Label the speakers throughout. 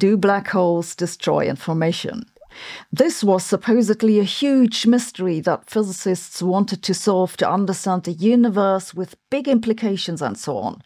Speaker 1: Do black holes destroy information? This was supposedly a huge mystery that physicists wanted to solve to understand the universe with big implications and so on.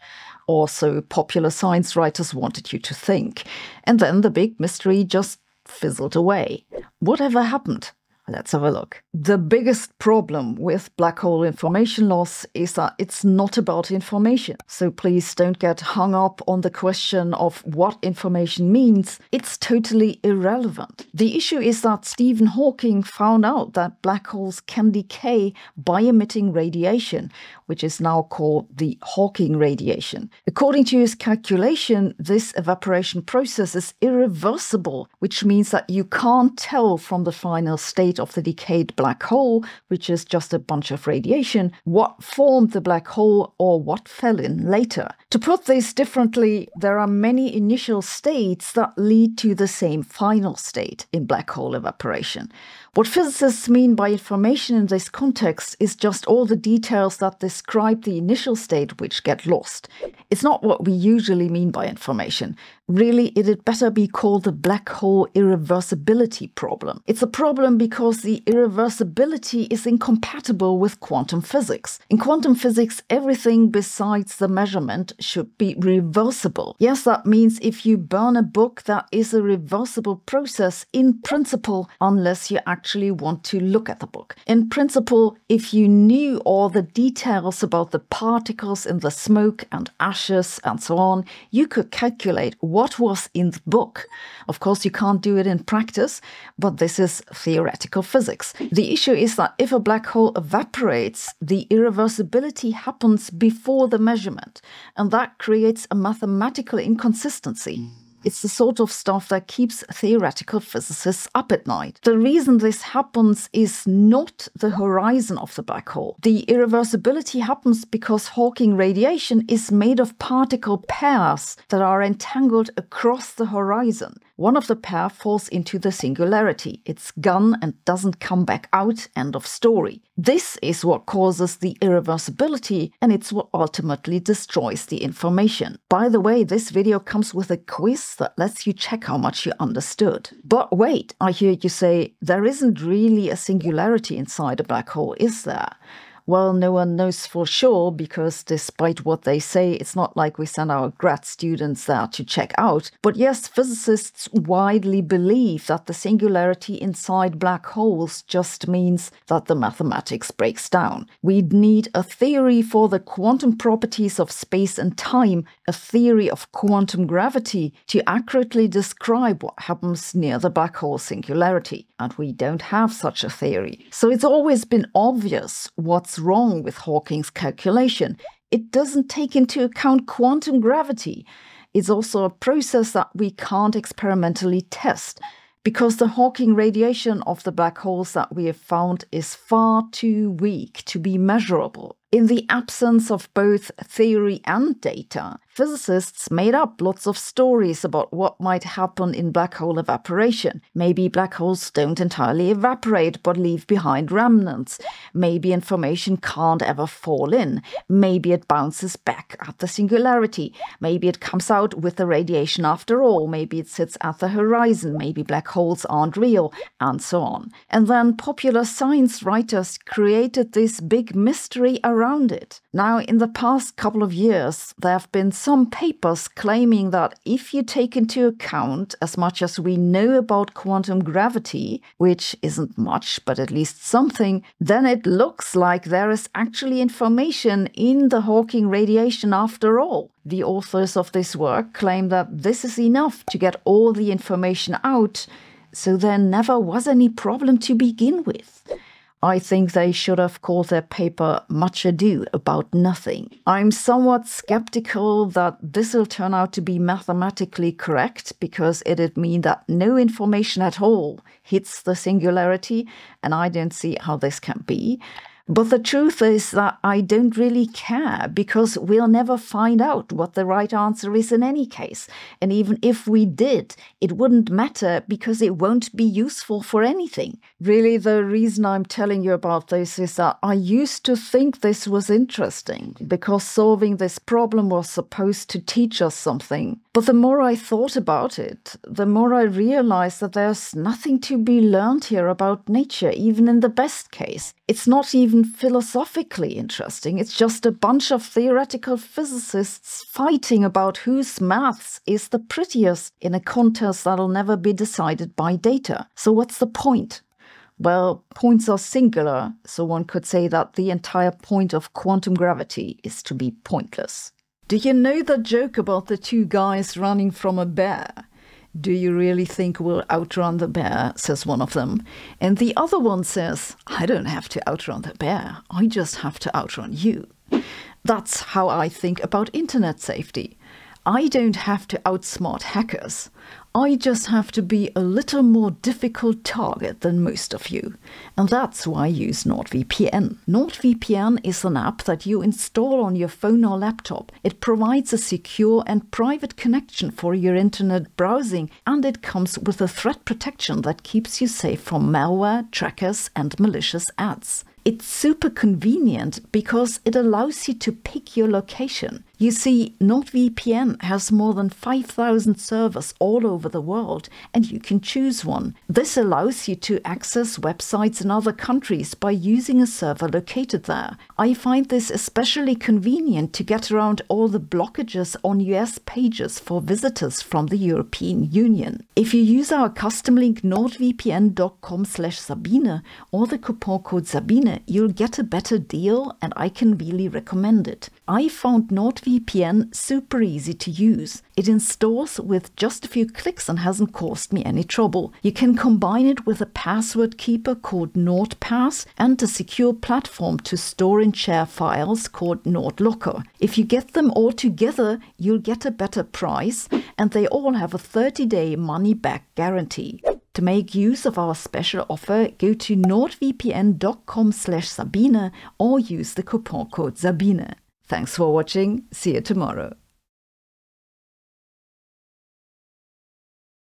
Speaker 1: Also, popular science writers wanted you to think. And then the big mystery just fizzled away. Whatever happened? Let's have a look. The biggest problem with black hole information loss is that it's not about information. So please don't get hung up on the question of what information means. It's totally irrelevant. The issue is that Stephen Hawking found out that black holes can decay by emitting radiation, which is now called the Hawking radiation. According to his calculation, this evaporation process is irreversible, which means that you can't tell from the final state of the decayed black hole, which is just a bunch of radiation, what formed the black hole or what fell in later. To put this differently, there are many initial states that lead to the same final state in black hole evaporation. What physicists mean by information in this context is just all the details that describe the initial state which get lost. It's not what we usually mean by information. Really, it had better be called the black hole irreversibility problem. It's a problem because the irreversibility is incompatible with quantum physics. In quantum physics, everything besides the measurement should be reversible. Yes, that means if you burn a book, that is a reversible process in principle, unless you actually want to look at the book. In principle, if you knew all the details about the particles in the smoke and ashes and so on, you could calculate what was in the book. Of course, you can't do it in practice, but this is theoretical physics. The issue is that if a black hole evaporates, the irreversibility happens before the measurement, and that creates a mathematical inconsistency. It's the sort of stuff that keeps theoretical physicists up at night. The reason this happens is not the horizon of the black hole. The irreversibility happens because Hawking radiation is made of particle pairs that are entangled across the horizon. One of the pair falls into the singularity. It's gone and doesn't come back out. End of story. This is what causes the irreversibility, and it's what ultimately destroys the information. By the way, this video comes with a quiz that lets you check how much you understood. But wait, I hear you say, there isn't really a singularity inside a black hole, is there? Well, no one knows for sure because despite what they say, it's not like we send our grad students there to check out. But yes, physicists widely believe that the singularity inside black holes just means that the mathematics breaks down. We'd need a theory for the quantum properties of space and time, a theory of quantum gravity to accurately describe what happens near the black hole singularity. And we don't have such a theory. So it's always been obvious what's wrong with Hawking's calculation. It doesn't take into account quantum gravity. It's also a process that we can't experimentally test because the Hawking radiation of the black holes that we have found is far too weak to be measurable. In the absence of both theory and data, physicists made up lots of stories about what might happen in black hole evaporation. Maybe black holes don't entirely evaporate but leave behind remnants. Maybe information can't ever fall in. Maybe it bounces back at the singularity. Maybe it comes out with the radiation after all. Maybe it sits at the horizon. Maybe black holes aren't real, and so on. And then popular science writers created this big mystery around it. Now, in the past couple of years, there have been some papers claiming that if you take into account as much as we know about quantum gravity, which isn't much, but at least something, then it looks like there is actually information in the Hawking radiation after all. The authors of this work claim that this is enough to get all the information out, so there never was any problem to begin with. I think they should have called their paper Much Ado About Nothing. I'm somewhat skeptical that this will turn out to be mathematically correct because it'd mean that no information at all hits the singularity, and I don't see how this can be. But the truth is that I don't really care because we'll never find out what the right answer is in any case. And even if we did, it wouldn't matter because it won't be useful for anything. Really, the reason I'm telling you about this is that I used to think this was interesting because solving this problem was supposed to teach us something. But the more I thought about it, the more I realized that there's nothing to be learned here about nature, even in the best case. It's not even philosophically interesting, it's just a bunch of theoretical physicists fighting about whose maths is the prettiest in a contest that'll never be decided by data. So, what's the point? Well, points are singular, so one could say that the entire point of quantum gravity is to be pointless. Do you know the joke about the two guys running from a bear? Do you really think we'll outrun the bear? says one of them. And the other one says, I don't have to outrun the bear, I just have to outrun you. That's how I think about internet safety. I don't have to outsmart hackers. I just have to be a little more difficult target than most of you. And that's why I use NordVPN. NordVPN is an app that you install on your phone or laptop. It provides a secure and private connection for your internet browsing, and it comes with a threat protection that keeps you safe from malware, trackers, and malicious ads. It's super convenient because it allows you to pick your location. You see, NordVPN has more than 5,000 servers all over the world, and you can choose one. This allows you to access websites in other countries by using a server located there. I find this especially convenient to get around all the blockages on US pages for visitors from the European Union. If you use our custom link nordvpn.com slash Sabine or the coupon code Sabine, you'll get a better deal and I can really recommend it. I found NordVPN super easy to use. It installs with just a few clicks and hasn't caused me any trouble. You can combine it with a password keeper called NordPass and a secure platform to store and share files called NordLocker. If you get them all together, you'll get a better price and they all have a 30-day money-back guarantee. To make use of our special offer, go to nordvpn.com slash or use the coupon code Sabine. Thanks for watching. See you tomorrow.